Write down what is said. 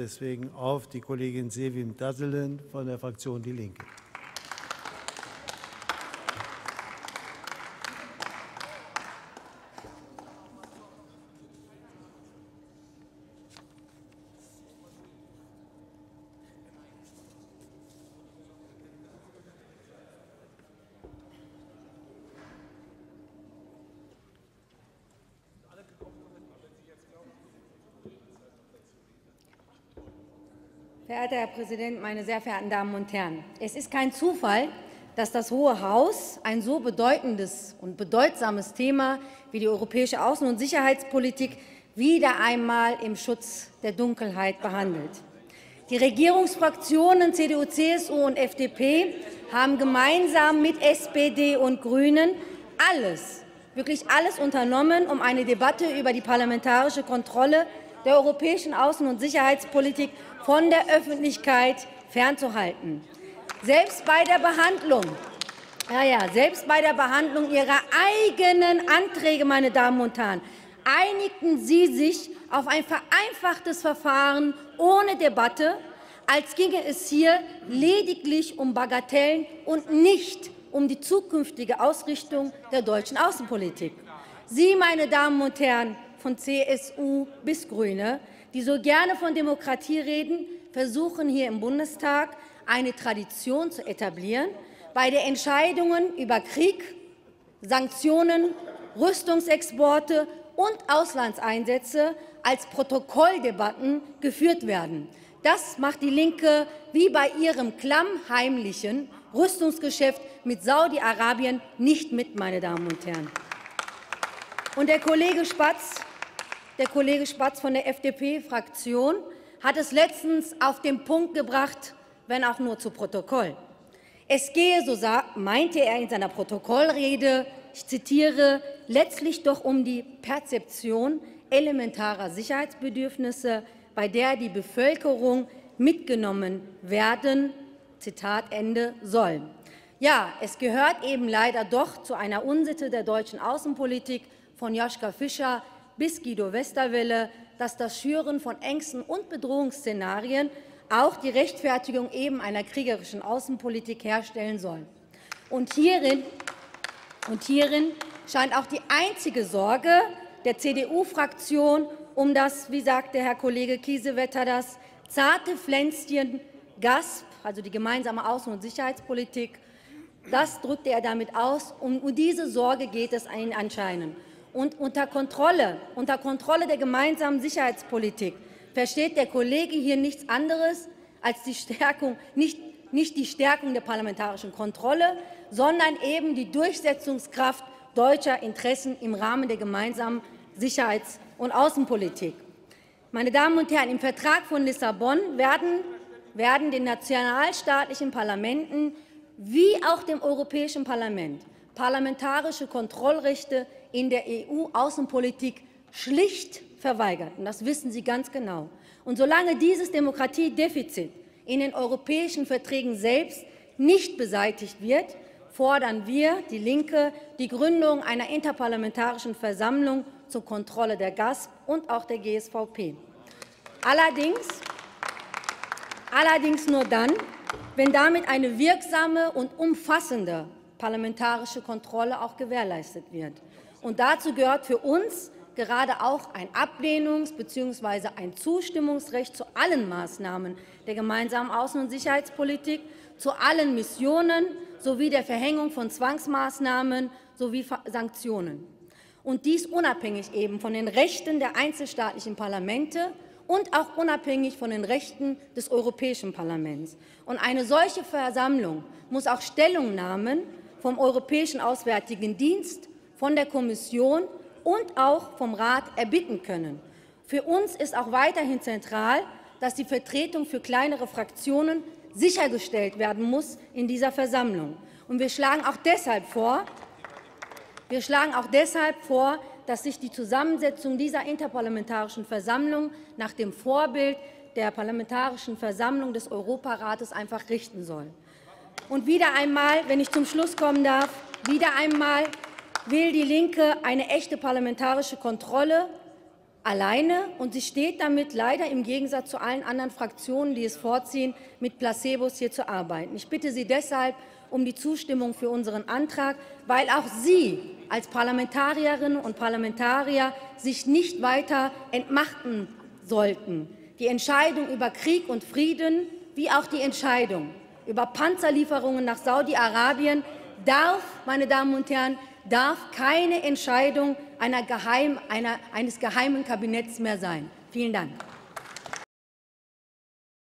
deswegen auf die Kollegin Sevim Dasselen von der Fraktion Die Linke. Verehrter Herr Präsident, meine sehr verehrten Damen und Herren! Es ist kein Zufall, dass das Hohe Haus ein so bedeutendes und bedeutsames Thema wie die europäische Außen- und Sicherheitspolitik wieder einmal im Schutz der Dunkelheit behandelt. Die Regierungsfraktionen CDU, CSU und FDP haben gemeinsam mit SPD und Grünen alles, wirklich alles unternommen, um eine Debatte über die parlamentarische Kontrolle der europäischen Außen- und Sicherheitspolitik von der Öffentlichkeit fernzuhalten. Selbst bei der Behandlung ja, ja, selbst bei der Behandlung Ihrer eigenen Anträge, meine Damen und Herren, einigten Sie sich auf ein vereinfachtes Verfahren ohne Debatte, als ginge es hier lediglich um Bagatellen und nicht um die zukünftige Ausrichtung der deutschen Außenpolitik. Sie, meine Damen und Herren von CSU bis Grüne, die so gerne von Demokratie reden, versuchen hier im Bundestag eine Tradition zu etablieren, bei der Entscheidungen über Krieg, Sanktionen, Rüstungsexporte und Auslandseinsätze als Protokolldebatten geführt werden. Das macht die Linke wie bei ihrem klammheimlichen Rüstungsgeschäft mit Saudi-Arabien nicht mit, meine Damen und Herren. Und der Kollege Spatz der Kollege Spatz von der FDP-Fraktion hat es letztens auf den Punkt gebracht, wenn auch nur zu Protokoll. Es gehe, so meinte er in seiner Protokollrede, ich zitiere, letztlich doch um die Perzeption elementarer Sicherheitsbedürfnisse, bei der die Bevölkerung mitgenommen werden, Zitat Ende, soll. Ja, es gehört eben leider doch zu einer Unsitte der deutschen Außenpolitik von Joschka Fischer, bis Guido Westerwelle, dass das Schüren von Ängsten und Bedrohungsszenarien auch die Rechtfertigung eben einer kriegerischen Außenpolitik herstellen soll. Und hierin, und hierin scheint auch die einzige Sorge der CDU-Fraktion um das, wie sagte Herr Kollege Kiesewetter, das zarte Pflänzchen GASP, also die gemeinsame Außen- und Sicherheitspolitik, das drückte er damit aus. Und um diese Sorge geht es anscheinend und unter Kontrolle, unter Kontrolle der gemeinsamen Sicherheitspolitik versteht der Kollege hier nichts anderes als die Stärkung, nicht, nicht die Stärkung der parlamentarischen Kontrolle, sondern eben die Durchsetzungskraft deutscher Interessen im Rahmen der gemeinsamen Sicherheits- und Außenpolitik. Meine Damen und Herren, im Vertrag von Lissabon werden, werden den nationalstaatlichen Parlamenten wie auch dem Europäischen Parlament parlamentarische Kontrollrechte in der EU-Außenpolitik schlicht verweigert. Und das wissen Sie ganz genau. Und solange dieses Demokratiedefizit in den europäischen Verträgen selbst nicht beseitigt wird, fordern wir, die Linke, die Gründung einer interparlamentarischen Versammlung zur Kontrolle der GASP und auch der GSVP. Allerdings, allerdings nur dann, wenn damit eine wirksame und umfassende parlamentarische Kontrolle auch gewährleistet wird. Und dazu gehört für uns gerade auch ein Ablehnungs- bzw. ein Zustimmungsrecht zu allen Maßnahmen der gemeinsamen Außen- und Sicherheitspolitik, zu allen Missionen sowie der Verhängung von Zwangsmaßnahmen sowie Sanktionen. Und dies unabhängig eben von den Rechten der einzelstaatlichen Parlamente und auch unabhängig von den Rechten des Europäischen Parlaments. Und eine solche Versammlung muss auch Stellungnahmen vom Europäischen Auswärtigen Dienst von der Kommission und auch vom Rat erbitten können. Für uns ist auch weiterhin zentral, dass die Vertretung für kleinere Fraktionen sichergestellt werden muss in dieser Versammlung. Und wir schlagen auch deshalb vor, wir schlagen auch deshalb vor, dass sich die Zusammensetzung dieser interparlamentarischen Versammlung nach dem Vorbild der Parlamentarischen Versammlung des Europarates einfach richten soll. Und wieder einmal, wenn ich zum Schluss kommen darf, wieder einmal will die Linke eine echte parlamentarische Kontrolle alleine und sie steht damit leider im Gegensatz zu allen anderen Fraktionen, die es vorziehen, mit Placebos hier zu arbeiten. Ich bitte Sie deshalb um die Zustimmung für unseren Antrag, weil auch Sie als Parlamentarierinnen und Parlamentarier sich nicht weiter entmachten sollten. Die Entscheidung über Krieg und Frieden wie auch die Entscheidung über Panzerlieferungen nach Saudi-Arabien darf, meine Damen und Herren, darf keine Entscheidung einer Geheim, einer, eines geheimen Kabinetts mehr sein. Vielen Dank.